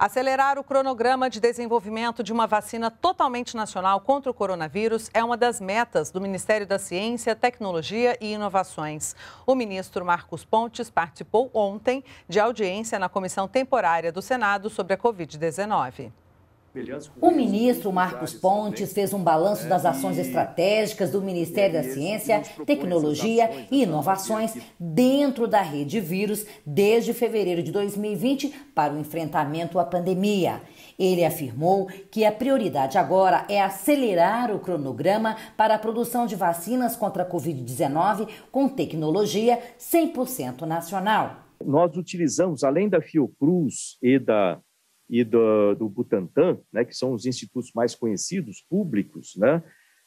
Acelerar o cronograma de desenvolvimento de uma vacina totalmente nacional contra o coronavírus é uma das metas do Ministério da Ciência, Tecnologia e Inovações. O ministro Marcos Pontes participou ontem de audiência na Comissão Temporária do Senado sobre a Covid-19. O ministro Marcos Pontes fez um balanço das ações estratégicas do Ministério da Ciência, Tecnologia e Inovações dentro da rede vírus desde fevereiro de 2020 para o enfrentamento à pandemia. Ele afirmou que a prioridade agora é acelerar o cronograma para a produção de vacinas contra a Covid-19 com tecnologia 100% nacional. Nós utilizamos, além da Fiocruz e da e do, do Butantan, né, que são os institutos mais conhecidos, públicos, né,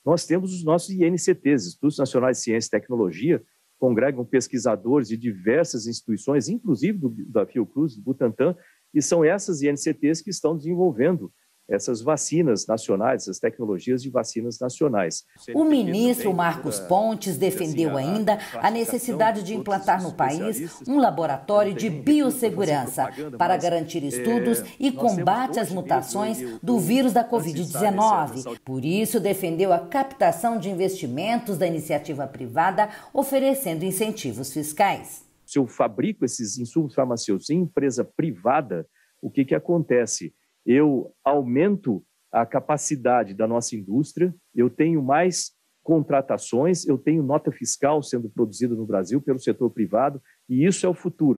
nós temos os nossos INCTs, Institutos Nacionais de Ciência e Tecnologia, congregam pesquisadores de diversas instituições, inclusive do, da Fiocruz, do Butantan, e são essas INCTs que estão desenvolvendo essas vacinas nacionais, essas tecnologias de vacinas nacionais. O ministro Marcos Pontes defendeu ainda a necessidade de implantar no país um laboratório de biossegurança para garantir estudos e combate às mutações do vírus da Covid-19. Por isso, defendeu a captação de investimentos da iniciativa privada, oferecendo incentivos fiscais. Se eu fabrico esses insumos farmacêuticos em empresa privada, o que, que acontece? Eu aumento a capacidade da nossa indústria, eu tenho mais contratações, eu tenho nota fiscal sendo produzida no Brasil pelo setor privado, e isso é o futuro.